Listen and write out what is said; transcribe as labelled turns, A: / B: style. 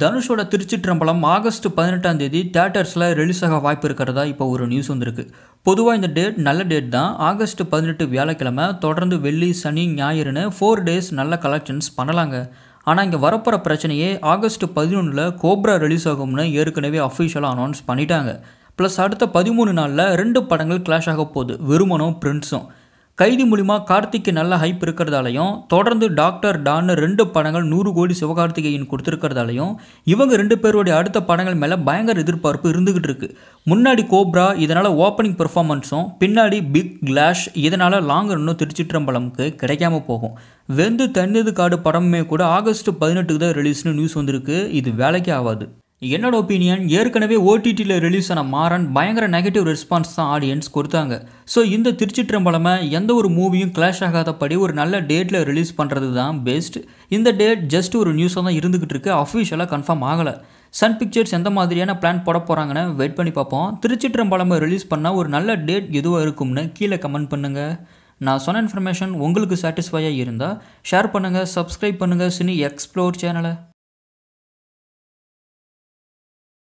A: தனுஷோட திருச்சிற்றம்பலம் ஆகஸ்ட் பதினெட்டாம் தேதி தேட்டர்ஸில் ரிலீஸ் ஆக வாய்ப்பு இருக்கிறதா இப்போ ஒரு நியூஸ் வந்திருக்கு. பொதுவாக இந்த டேட் நல்ல டேட் தான். ஆகஸ்ட் பதினெட்டு வியாழக்கிழமை தொடர்ந்து வெள்ளி சனி ஞாயிறுன்னு ஃபோர் டேஸ் நல்ல கலெக்ஷன்ஸ் பண்ணலாங்க. ஆனால் இங்கே வரப்போகிற பிரச்சனையே ஆகஸ்ட் பதினொன்றில் கோப்ரா ரிலீஸ் ஆகும்னு ஏற்கனவே அஃபிஷியலாக அனௌன்ஸ் பண்ணிட்டாங்க. ப்ளஸ் அடுத்த பதிமூணு நாளில் ரெண்டு படங்கள் கிளாஷ் ஆக போகுது. வெறுமனும் பிரின்ஸும் கைதி மூலிமா கார்த்திக்கு நல்ல ஹைப் இருக்கிறதாலையும் தொடர்ந்து டாக்டர் டான்னு ரெண்டு படங்கள் நூறு கோடி சிவகார்த்திகேயன் கொடுத்துருக்கிறதாலையும் இவங்க ரெண்டு பேருடைய அடுத்த படங்கள் மேலே பயங்கர எதிர்பார்ப்பு இருந்துகிட்டு இருக்கு. முன்னாடி கோப்ரா இதனால் ஓப்பனிங் பெர்ஃபார்மன்ஸும் பின்னாடி பிக் கிளாஷ் இதனால் லாங் ரன்னும் திருச்சிற்றம்பலமுக்கு கிடைக்காம போகும். வெந்து தண்ணது காடு படமுமே கூட ஆகஸ்ட் பதினெட்டுக்கு தான் ரிலீஸ்னு நியூஸ் வந்திருக்கு. இது வேலைக்கே ஆகாது. என்னோட ஒப்பீனியன் ஏற்கனவே ஓடிடியில் ரிலீஸ் ஆன மாறன் பயங்கர நெகட்டிவ் ரெஸ்பான்ஸ் தான் ஆடியன்ஸ் கொடுத்தாங்க. ஸோ இந்த திருச்சிற்றம்பலமை எந்த ஒரு மூவியும் கிளாஷ் ஆகாதபடி ஒரு நல்ல டேட்டில் ரிலீஸ் பண்ணுறது தான் பெஸ்ட் இந்த டேட் ஜஸ்ட் ஒரு நியூஸாக தான் இருந்துக்கிட்டு இருக்கு. அஃபிஷியலாக கன்ஃபார்ம் ஆகலை. சன் பிக்சர்ஸ் எந்த மாதிரியான பிளான் போட போகிறாங்கன்னு வெயிட் பண்ணி பார்ப்போம். திருச்சிற்றம்பலமை ரிலீஸ் பண்ணால் ஒரு நல்ல டேட் எதுவாக இருக்கும்னு கீழே கமெண்ட் பண்ணுங்கள் நான் சொன்ன இன்ஃபர்மேஷன் உங்களுக்கு சாட்டிஸ்ஃபையாக இருந்தால் ஷேர் பண்ணுங்கள் சப்ஸ்கிரைப் பண்ணுங்கள் சினி எக்ஸ்ப்ளோர் சேனலை